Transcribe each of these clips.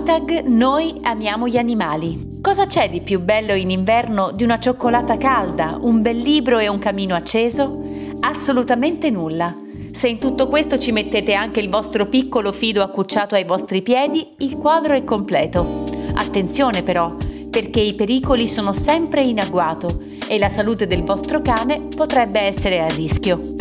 Hashtag Noi amiamo gli animali. Cosa c'è di più bello in inverno di una cioccolata calda, un bel libro e un camino acceso? Assolutamente nulla. Se in tutto questo ci mettete anche il vostro piccolo fido accucciato ai vostri piedi, il quadro è completo. Attenzione però, perché i pericoli sono sempre in agguato e la salute del vostro cane potrebbe essere a rischio.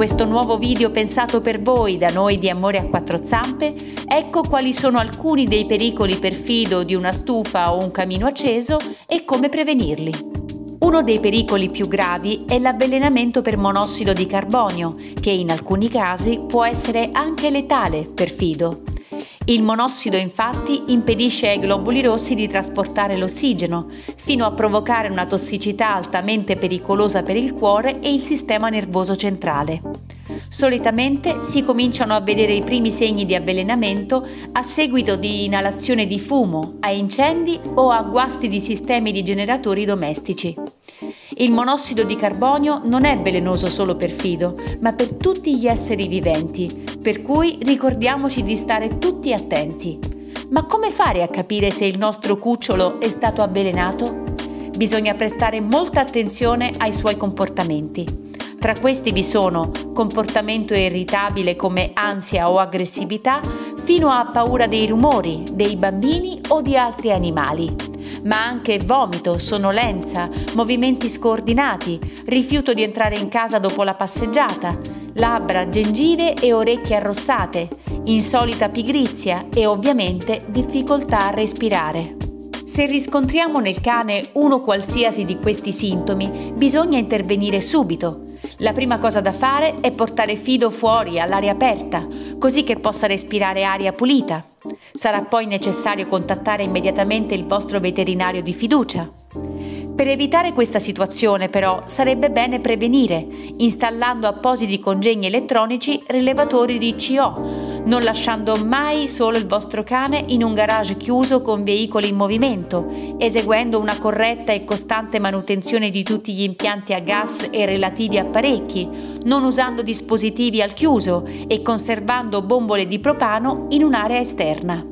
Questo nuovo video pensato per voi da noi di Amore a quattro zampe, ecco quali sono alcuni dei pericoli per fido di una stufa o un camino acceso e come prevenirli. Uno dei pericoli più gravi è l'avvelenamento per monossido di carbonio, che in alcuni casi può essere anche letale per fido. Il monossido infatti impedisce ai globuli rossi di trasportare l'ossigeno, fino a provocare una tossicità altamente pericolosa per il cuore e il sistema nervoso centrale. Solitamente si cominciano a vedere i primi segni di avvelenamento a seguito di inalazione di fumo, a incendi o a guasti di sistemi di generatori domestici. Il monossido di carbonio non è velenoso solo per Fido, ma per tutti gli esseri viventi, per cui ricordiamoci di stare tutti attenti. Ma come fare a capire se il nostro cucciolo è stato avvelenato? Bisogna prestare molta attenzione ai suoi comportamenti. Tra questi vi sono comportamento irritabile come ansia o aggressività, fino a paura dei rumori, dei bambini o di altri animali ma anche vomito, sonnolenza, movimenti scordinati, rifiuto di entrare in casa dopo la passeggiata, labbra, gengive e orecchie arrossate, insolita pigrizia e ovviamente difficoltà a respirare. Se riscontriamo nel cane uno qualsiasi di questi sintomi, bisogna intervenire subito. La prima cosa da fare è portare Fido fuori all'aria aperta, così che possa respirare aria pulita. Sarà poi necessario contattare immediatamente il vostro veterinario di fiducia. Per evitare questa situazione però sarebbe bene prevenire, installando appositi congegni elettronici rilevatori di CO, non lasciando mai solo il vostro cane in un garage chiuso con veicoli in movimento, eseguendo una corretta e costante manutenzione di tutti gli impianti a gas e relativi apparecchi, non usando dispositivi al chiuso e conservando bombole di propano in un'area esterna.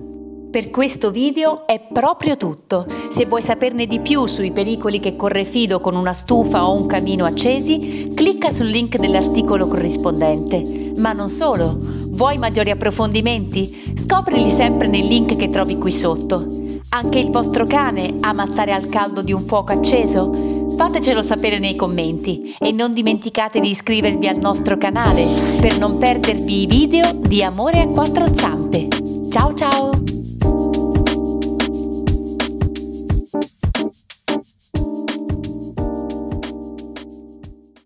Per questo video è proprio tutto. Se vuoi saperne di più sui pericoli che corre fido con una stufa o un camino accesi, clicca sul link dell'articolo corrispondente. Ma non solo, vuoi maggiori approfondimenti? Scoprili sempre nel link che trovi qui sotto. Anche il vostro cane ama stare al caldo di un fuoco acceso? Fatecelo sapere nei commenti e non dimenticate di iscrivervi al nostro canale per non perdervi i video di Amore a quattro zampe. Ciao ciao!